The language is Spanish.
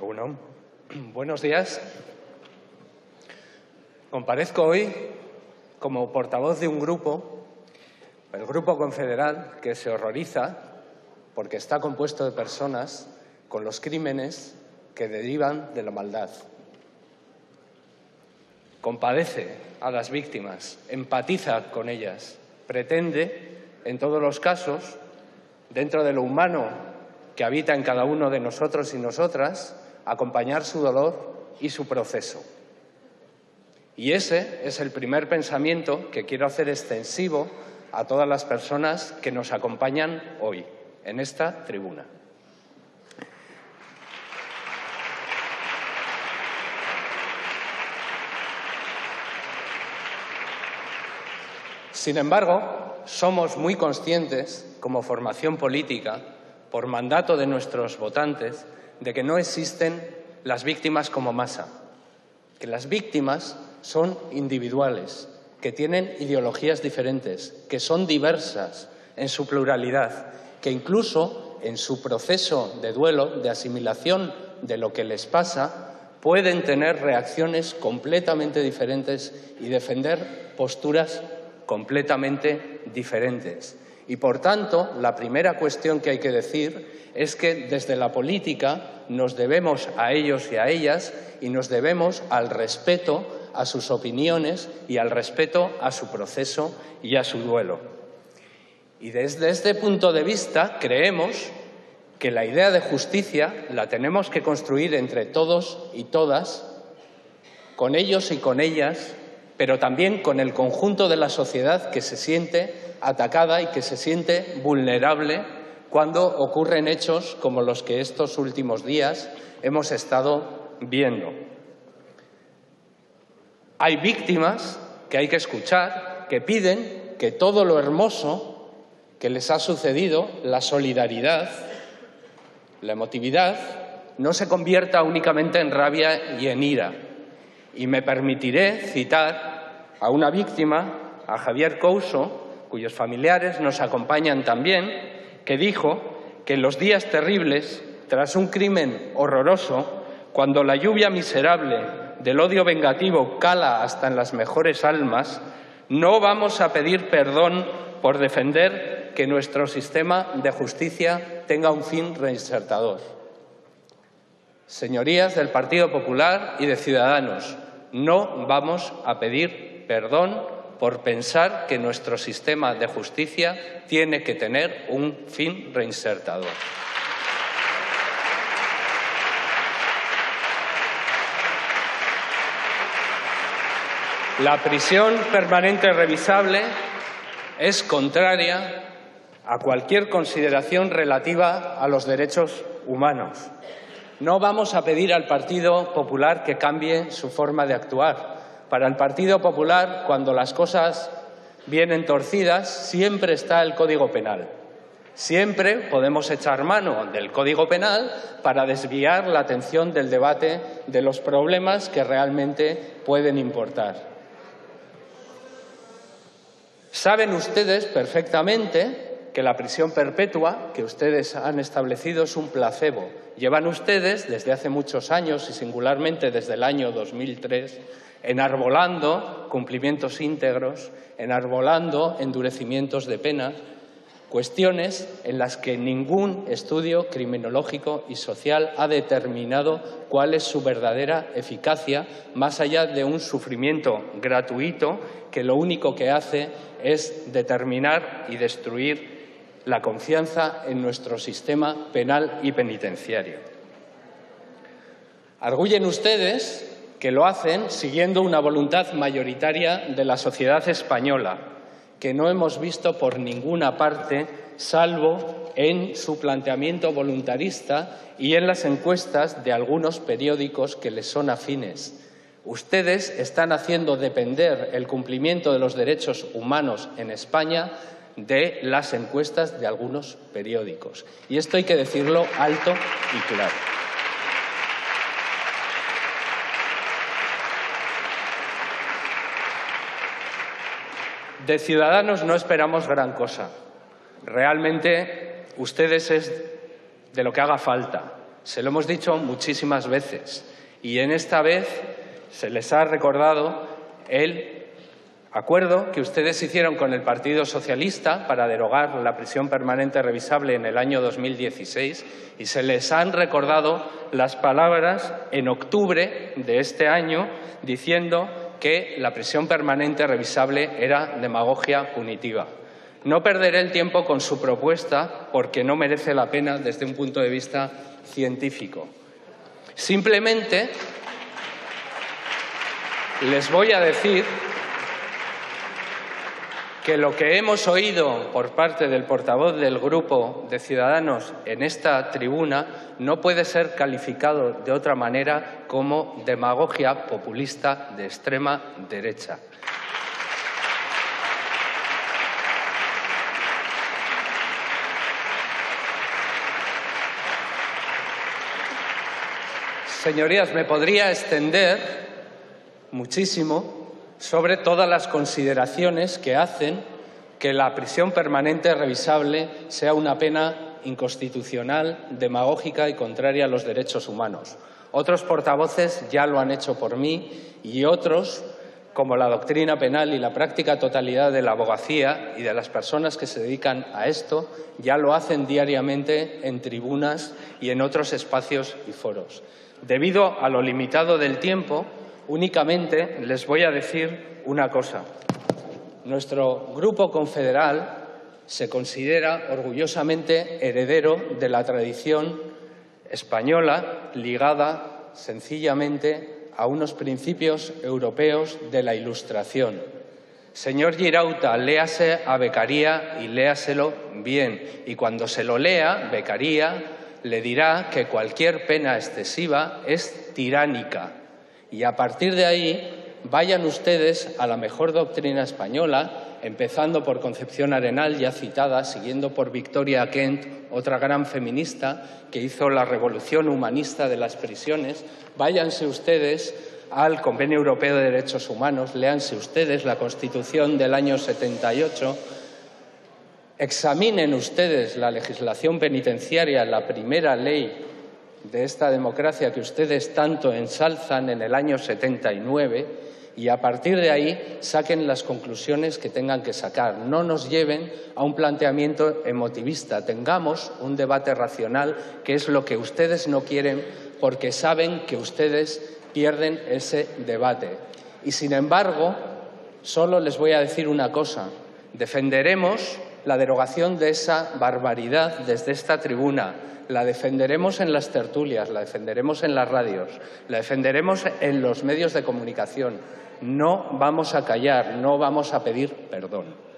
Bueno, buenos días. Comparezco hoy como portavoz de un grupo, el Grupo Confederal, que se horroriza porque está compuesto de personas con los crímenes que derivan de la maldad. Compadece a las víctimas, empatiza con ellas, pretende, en todos los casos, dentro de lo humano que habita en cada uno de nosotros y nosotras, acompañar su dolor y su proceso. Y ese es el primer pensamiento que quiero hacer extensivo a todas las personas que nos acompañan hoy en esta tribuna. Sin embargo, somos muy conscientes, como formación política, por mandato de nuestros votantes, de que no existen las víctimas como masa, que las víctimas son individuales, que tienen ideologías diferentes, que son diversas en su pluralidad, que incluso en su proceso de duelo, de asimilación de lo que les pasa, pueden tener reacciones completamente diferentes y defender posturas completamente diferentes. Y, por tanto, la primera cuestión que hay que decir es que desde la política nos debemos a ellos y a ellas y nos debemos al respeto a sus opiniones y al respeto a su proceso y a su duelo. Y desde este punto de vista creemos que la idea de justicia la tenemos que construir entre todos y todas, con ellos y con ellas, pero también con el conjunto de la sociedad que se siente atacada y que se siente vulnerable cuando ocurren hechos como los que estos últimos días hemos estado viendo. Hay víctimas que hay que escuchar, que piden que todo lo hermoso que les ha sucedido, la solidaridad, la emotividad, no se convierta únicamente en rabia y en ira. Y me permitiré citar a una víctima, a Javier Couso, cuyos familiares nos acompañan también, que dijo que en los días terribles, tras un crimen horroroso, cuando la lluvia miserable del odio vengativo cala hasta en las mejores almas, no vamos a pedir perdón por defender que nuestro sistema de justicia tenga un fin reinsertador. Señorías del Partido Popular y de Ciudadanos, no vamos a pedir perdón por pensar que nuestro sistema de justicia tiene que tener un fin reinsertador. La prisión permanente revisable es contraria a cualquier consideración relativa a los derechos humanos. No vamos a pedir al Partido Popular que cambie su forma de actuar. Para el Partido Popular, cuando las cosas vienen torcidas, siempre está el Código Penal. Siempre podemos echar mano del Código Penal para desviar la atención del debate de los problemas que realmente pueden importar. Saben ustedes perfectamente que la prisión perpetua que ustedes han establecido es un placebo. Llevan ustedes desde hace muchos años y singularmente desde el año 2003 enarbolando cumplimientos íntegros, enarbolando endurecimientos de penas, cuestiones en las que ningún estudio criminológico y social ha determinado cuál es su verdadera eficacia, más allá de un sufrimiento gratuito que lo único que hace es determinar y destruir la confianza en nuestro sistema penal y penitenciario. Arguyen ustedes que lo hacen siguiendo una voluntad mayoritaria de la sociedad española, que no hemos visto por ninguna parte, salvo en su planteamiento voluntarista y en las encuestas de algunos periódicos que les son afines. Ustedes están haciendo depender el cumplimiento de los derechos humanos en España de las encuestas de algunos periódicos. Y esto hay que decirlo alto y claro. De Ciudadanos no esperamos gran cosa. Realmente ustedes es de lo que haga falta. Se lo hemos dicho muchísimas veces y en esta vez se les ha recordado el acuerdo que ustedes hicieron con el Partido Socialista para derogar la prisión permanente revisable en el año 2016 y se les han recordado las palabras en octubre de este año diciendo que la prisión permanente revisable era demagogia punitiva. No perderé el tiempo con su propuesta porque no merece la pena desde un punto de vista científico. Simplemente les voy a decir que lo que hemos oído por parte del portavoz del Grupo de Ciudadanos en esta tribuna no puede ser calificado de otra manera como demagogia populista de extrema derecha. Señorías, me podría extender muchísimo sobre todas las consideraciones que hacen que la prisión permanente revisable sea una pena inconstitucional, demagógica y contraria a los derechos humanos. Otros portavoces ya lo han hecho por mí y otros, como la doctrina penal y la práctica totalidad de la abogacía y de las personas que se dedican a esto, ya lo hacen diariamente en tribunas y en otros espacios y foros. Debido a lo limitado del tiempo, únicamente les voy a decir una cosa. Nuestro grupo confederal se considera orgullosamente heredero de la tradición española ligada sencillamente a unos principios europeos de la Ilustración. Señor Girauta, léase a Becaría y léaselo bien. Y cuando se lo lea, Becaría le dirá que cualquier pena excesiva es tiránica. Y a partir de ahí, vayan ustedes a la mejor doctrina española, empezando por Concepción Arenal, ya citada, siguiendo por Victoria Kent, otra gran feminista que hizo la revolución humanista de las prisiones. Váyanse ustedes al Convenio Europeo de Derechos Humanos, léanse ustedes la Constitución del año 78 Examinen ustedes la legislación penitenciaria, la primera ley de esta democracia que ustedes tanto ensalzan en el año 79 y a partir de ahí saquen las conclusiones que tengan que sacar. No nos lleven a un planteamiento emotivista, tengamos un debate racional, que es lo que ustedes no quieren porque saben que ustedes pierden ese debate. Y sin embargo, solo les voy a decir una cosa, defenderemos la derogación de esa barbaridad desde esta tribuna. La defenderemos en las tertulias, la defenderemos en las radios, la defenderemos en los medios de comunicación. No vamos a callar, no vamos a pedir perdón.